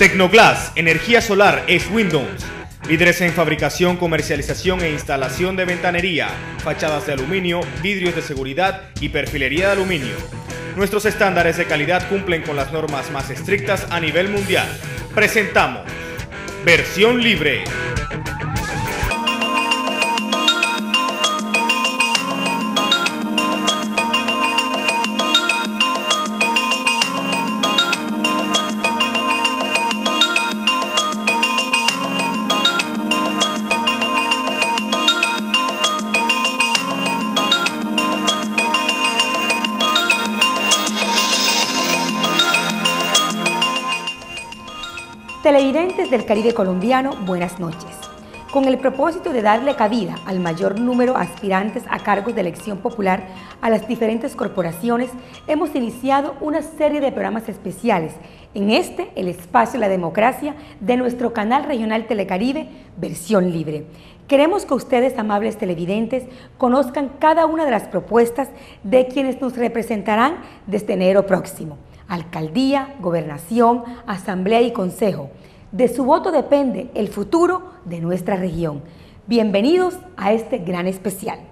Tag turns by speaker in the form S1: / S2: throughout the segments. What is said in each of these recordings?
S1: Tecnoglass, energía solar es Windows. Líderes en fabricación, comercialización e instalación de ventanería, fachadas de aluminio, vidrios de seguridad y perfilería de aluminio. Nuestros estándares de calidad cumplen con las normas más estrictas a nivel mundial. Presentamos Versión Libre.
S2: Del Caribe colombiano, buenas noches. Con el propósito de darle cabida al mayor número aspirantes a cargos de elección popular a las diferentes corporaciones, hemos iniciado una serie de programas especiales. En este, el espacio la democracia de nuestro canal regional Telecaribe, versión libre. Queremos que ustedes, amables televidentes, conozcan cada una de las propuestas de quienes nos representarán desde enero próximo alcaldía, gobernación, asamblea y consejo. De su voto depende el futuro de nuestra región. Bienvenidos a este gran especial.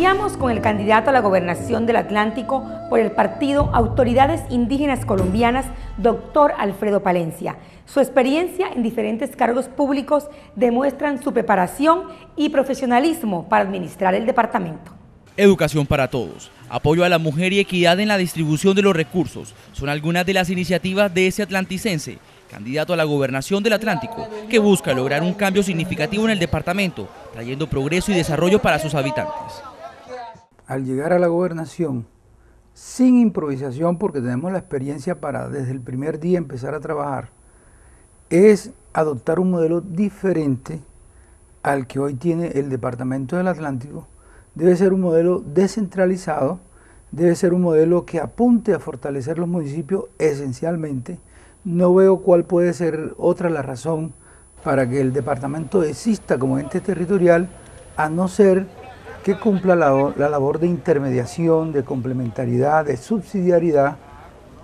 S2: Iniciamos con el candidato a la gobernación del Atlántico por el partido Autoridades Indígenas Colombianas, doctor Alfredo Palencia. Su experiencia en diferentes cargos públicos demuestran su preparación y profesionalismo para administrar el departamento.
S3: Educación para todos, apoyo a la mujer y equidad en la distribución de los recursos son algunas de las iniciativas de ese atlanticense candidato a la gobernación del Atlántico, que busca lograr un cambio significativo en el departamento, trayendo progreso y desarrollo para sus habitantes.
S4: Al llegar a la gobernación, sin improvisación, porque tenemos la experiencia para desde el primer día empezar a trabajar, es adoptar un modelo diferente al que hoy tiene el Departamento del Atlántico. Debe ser un modelo descentralizado, debe ser un modelo que apunte a fortalecer los municipios esencialmente, no veo cuál puede ser otra la razón para que el departamento exista como ente territorial, a no ser que cumpla la, la, labor de intermediación, de complementariedad, de subsidiariedad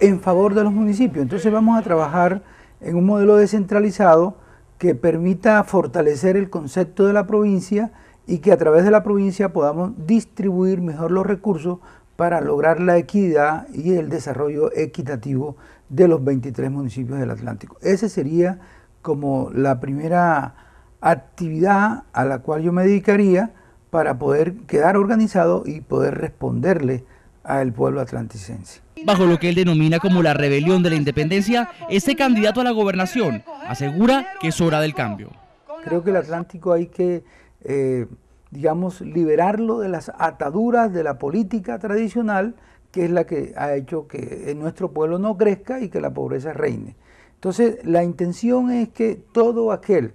S4: en favor de los municipios. Entonces vamos a trabajar en un modelo descentralizado que permita fortalecer el concepto de la provincia y que a través de la provincia podamos distribuir mejor los recursos para lograr la equidad y el desarrollo equitativo de los 23 municipios del Atlántico. Esa sería como la primera actividad a la cual yo me dedicaría para poder quedar organizado y poder responderle al pueblo atlanticense.
S3: Bajo lo que él denomina como la rebelión de la independencia, ese candidato a la gobernación asegura que es hora del cambio.
S4: Creo que el Atlántico hay que, eh, digamos, liberarlo de las ataduras de la política tradicional que es la que ha hecho que nuestro pueblo no crezca y que la pobreza reine. Entonces, la intención es que todo aquel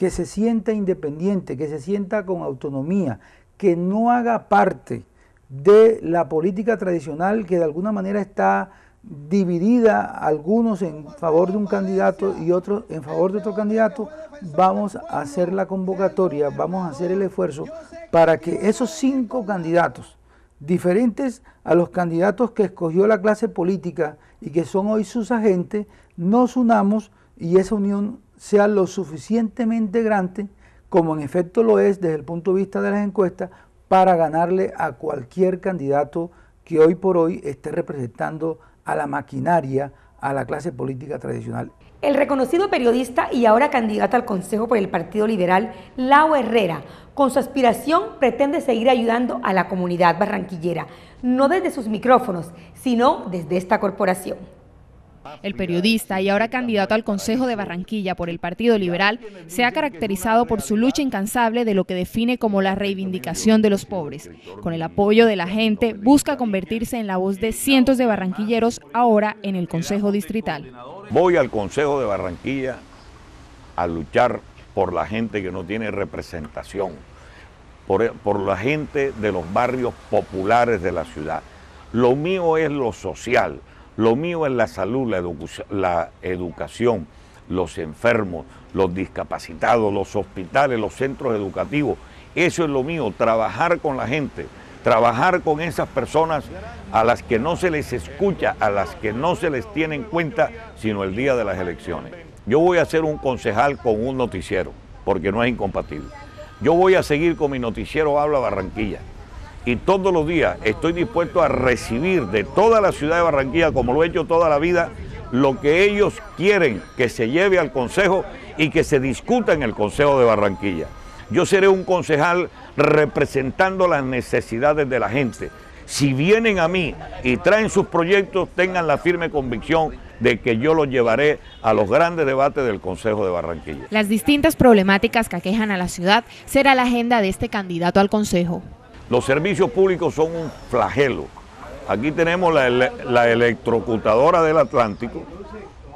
S4: que se sienta independiente, que se sienta con autonomía, que no haga parte de la política tradicional que de alguna manera está dividida, algunos en favor de un candidato y otros en favor de otro candidato, vamos a hacer la convocatoria, vamos a hacer el esfuerzo para que esos cinco candidatos diferentes a los candidatos que escogió la clase política y que son hoy sus agentes, nos unamos y esa unión sea lo suficientemente grande, como en efecto lo es desde el punto de vista de las encuestas, para ganarle a cualquier candidato que hoy por hoy esté representando a la maquinaria, a la clase política tradicional.
S2: El reconocido periodista y ahora candidato al Consejo por el Partido Liberal, Lau Herrera, con su aspiración pretende seguir ayudando a la comunidad barranquillera, no desde sus micrófonos, sino desde esta corporación.
S5: El periodista y ahora candidato al Consejo de Barranquilla por el Partido Liberal se ha caracterizado por su lucha incansable de lo que define como la reivindicación de los pobres. Con el apoyo de la gente busca convertirse en la voz de cientos de barranquilleros ahora en el Consejo Distrital.
S6: Voy al Consejo de Barranquilla a luchar por la gente que no tiene representación, por, la gente de los barrios populares de la ciudad, Lo mío es lo social, lo mío es la salud, la, educación, los enfermos, los discapacitados, los hospitales, los centros educativos. Eso es lo mío, trabajar con la gente, trabajar con esas personas a las que no se les escucha, a las que no se les tiene en cuenta, sino el día de las elecciones. Yo voy a ser un concejal con un noticiero, porque no es incompatible. Yo voy a seguir con mi noticiero Habla Barranquilla. Y todos los días estoy dispuesto a recibir de toda la ciudad de Barranquilla, como lo he hecho toda la vida, lo que ellos quieren que se lleve al Consejo y que se discuta en el Consejo de Barranquilla. Yo seré un concejal representando las necesidades de la gente. Si vienen a mí y traen sus proyectos, tengan la firme convicción de que yo los llevaré a los grandes debates del Consejo de Barranquilla.
S5: Las distintas problemáticas que aquejan a la ciudad será la agenda de este candidato al Consejo.
S6: Los servicios públicos son un flagelo. Aquí tenemos la, electrocutadora del Atlántico,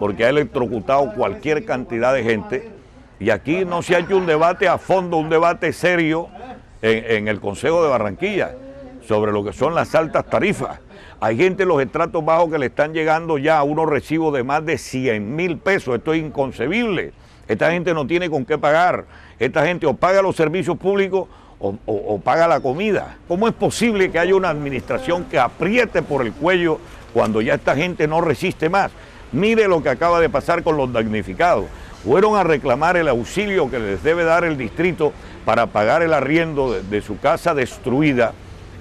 S6: porque ha electrocutado cualquier cantidad de gente y aquí no se ha hecho un debate a fondo, un debate serio en, el Consejo de Barranquilla sobre lo que son las altas tarifas. Hay gente en los estratos bajos que le están llegando ya a unos recibos de más de 100 mil pesos. Esto es inconcebible. Esta gente no tiene con qué pagar. Esta gente o paga los servicios públicos o, paga la comida. ¿Cómo es posible que haya una administración que apriete por el cuello cuando ya esta gente no resiste más? Mire lo que acaba de pasar con los damnificados fueron a reclamar el auxilio que les debe dar el distrito para pagar el arriendo de, su casa destruida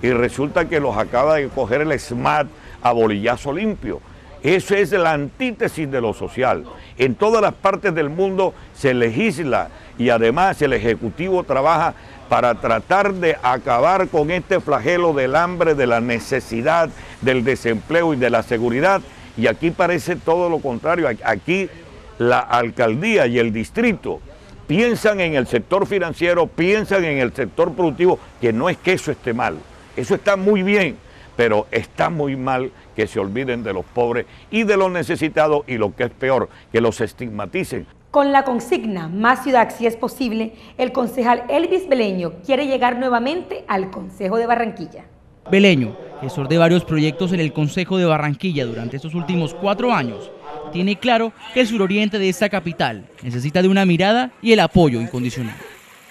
S6: y resulta que los acaba de coger el SMAT a bolillazo limpio. Eso es la antítesis de lo social. En todas las partes del mundo se legisla y además el Ejecutivo trabaja para tratar de acabar con este flagelo del hambre, de la necesidad, del desempleo y de la seguridad. Y aquí parece todo lo contrario. Aquí la alcaldía y el distrito piensan en el sector financiero, piensan en el sector productivo, que no es que eso esté mal, eso está muy bien, pero está muy mal que se olviden de los pobres y de los necesitados y lo que es peor, que los estigmaticen.
S2: Con la consigna Más ciudad si es posible, el concejal Elvis Beleño quiere llegar nuevamente al Consejo de Barranquilla.
S3: Beleño, gestor de varios proyectos en el Consejo de Barranquilla durante estos últimos cuatro años, tiene claro que el suroriente de esta capital necesita de una mirada y el apoyo incondicional.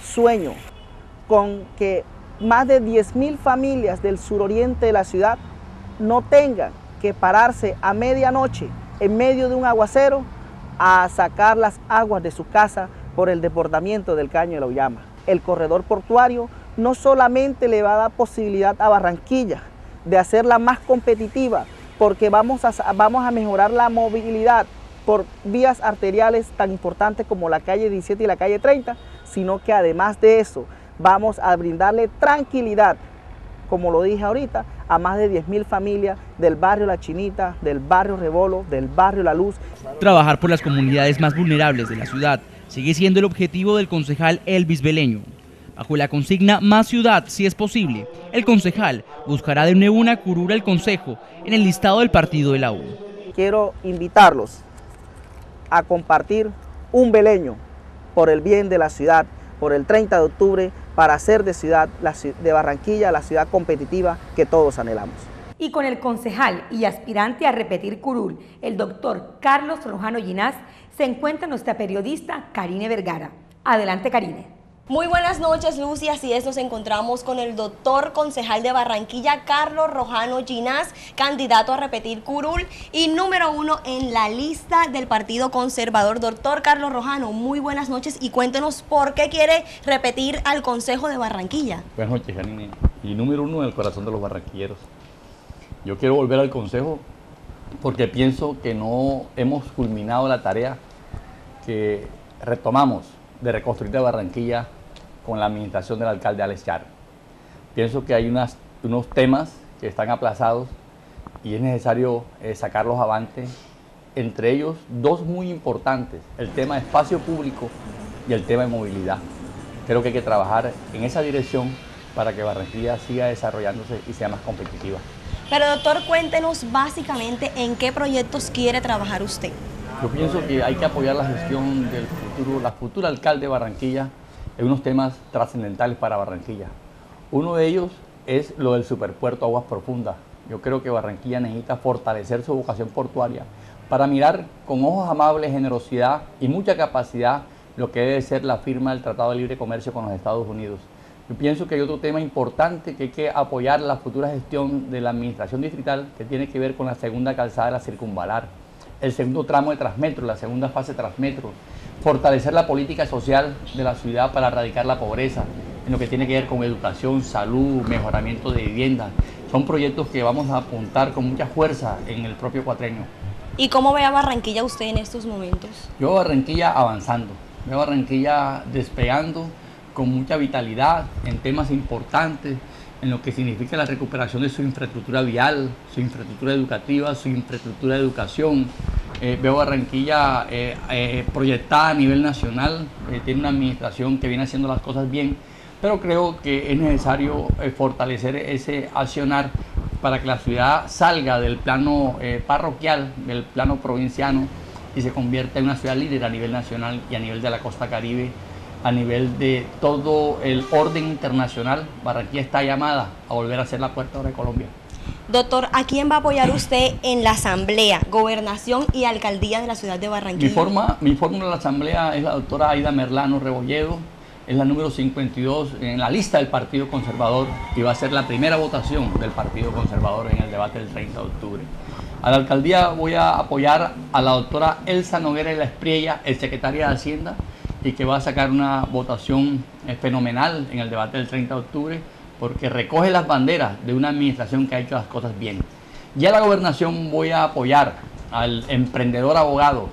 S7: Sueño con que más de 10.000 familias del suroriente de la ciudad no tengan que pararse a medianoche en medio de un aguacero a sacar las aguas de su casa por el desbordamiento del caño de la Ullama. El corredor portuario no solamente le va a dar posibilidad a Barranquilla de hacerla más competitiva, porque vamos a, vamos a mejorar la movilidad por vías arteriales tan importantes como la calle 17 y la calle 30, sino que además de eso vamos a brindarle tranquilidad, como lo dije ahorita, a más de 10.000 familias del barrio La Chinita, del barrio Rebolo, del barrio La Luz.
S3: Trabajar por las comunidades más vulnerables de la ciudad sigue siendo el objetivo del concejal Elvis Beleño. Bajo la consigna Más ciudad si es posible, el concejal buscará de nuevo una curura al consejo en el listado del partido de la U.
S7: Quiero invitarlos a compartir un beleño por el bien de la ciudad, por el 30 de octubre, para hacer de ciudad de Barranquilla la ciudad competitiva que todos anhelamos.
S2: Y con el concejal y aspirante a repetir curul, el doctor Carlos Rojano Ginás, se encuentra nuestra periodista Karine Vergara. Adelante, Karine.
S8: Muy buenas noches, Lucy. Así es, nos encontramos con el doctor concejal de Barranquilla, Carlos Rojano Ginás, candidato a repetir curul y número uno en la lista del Partido Conservador. Doctor Carlos Rojano, muy buenas noches y cuéntenos por qué quiere repetir al Consejo de Barranquilla.
S9: Buenas noches, Janine. Y número uno en el corazón de los barranquilleros. Yo quiero volver al Consejo porque pienso que no hemos culminado la tarea que retomamos de reconstruir de Barranquilla con la administración del alcalde Alex Char. Pienso que hay unas, unos temas que están aplazados y es necesario eh, sacarlos avante, entre ellos dos muy importantes, el tema de espacio público y el tema de movilidad. Creo que hay que trabajar en esa dirección para que Barranquilla siga desarrollándose y sea más competitiva.
S8: Pero doctor, cuéntenos básicamente en qué proyectos quiere trabajar usted.
S9: Yo pienso que hay que apoyar la gestión del futuro, la futura alcalde de Barranquilla en unos temas trascendentales para Barranquilla. Uno de ellos es lo del superpuerto Aguas Profundas. Yo creo que Barranquilla necesita fortalecer su vocación portuaria para mirar con ojos amables, generosidad y mucha capacidad lo que debe ser la firma del Tratado de Libre Comercio con los Estados Unidos. Yo pienso que hay otro tema importante que hay que apoyar la futura gestión de la administración distrital que tiene que ver con la segunda calzada de la circunvalar, el segundo tramo de Transmetro, la segunda fase de Transmetro, fortalecer la política social de la ciudad para erradicar la pobreza, en lo que tiene que ver con educación, salud, mejoramiento de vivienda. Son proyectos que vamos a apuntar con mucha fuerza en el propio cuatrenio.
S8: ¿Y cómo ve a Barranquilla usted en estos momentos?
S9: Yo Barranquilla avanzando, veo Barranquilla despegando con mucha vitalidad en temas importantes, en lo que significa la recuperación de su infraestructura vial, su infraestructura educativa, su infraestructura de educación. Eh, veo Barranquilla eh, eh, proyectada a nivel nacional, tiene una administración que viene haciendo las cosas bien, pero creo que es necesario fortalecer ese accionar para que la ciudad salga del plano parroquial, del plano provinciano y se convierta en una ciudad líder a nivel nacional y a nivel de la costa caribe a nivel de todo el orden internacional, Barranquilla está llamada a volver a ser la puerta de Colombia.
S8: Doctor, ¿a quién va a apoyar usted en la asamblea, gobernación y alcaldía de la ciudad de Barranquilla?
S9: Mi, forma, mi fórmula de la asamblea es la doctora Aida Merlano Rebolledo, es la número 52 en la lista del Partido Conservador y va a ser la primera votación del Partido Conservador en el debate del 30 de octubre. A la alcaldía voy a apoyar a la doctora Elsa Noguera y la Espriella, el secretaria de Hacienda, y que va a sacar una votación fenomenal en el debate del 30 de octubre porque recoge las banderas de una administración que ha hecho las cosas bien. Ya la gobernación voy a apoyar al emprendedor abogado,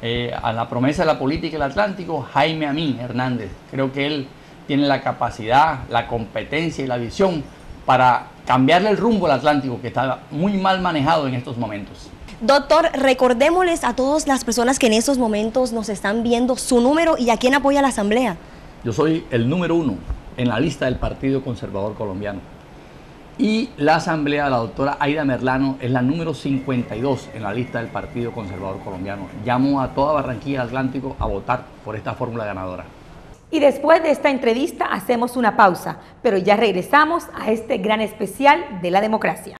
S9: eh, a la promesa de la política del Atlántico, Jaime Amín Hernández. Creo que él tiene la capacidad, la competencia y la visión para cambiarle el rumbo al Atlántico, que está muy mal manejado en estos momentos.
S8: Doctor, recordémosles a todas las personas que en estos momentos nos están viendo su número y a quién apoya la Asamblea.
S9: Yo soy el número uno en la lista del Partido Conservador Colombiano. Y la Asamblea, la doctora Aida Merlano, es la número 52 en la lista del Partido Conservador Colombiano. Llamo a toda Barranquilla Atlántico a votar por esta fórmula ganadora.
S2: Y después de esta entrevista hacemos una pausa, pero ya regresamos a este gran especial de la democracia.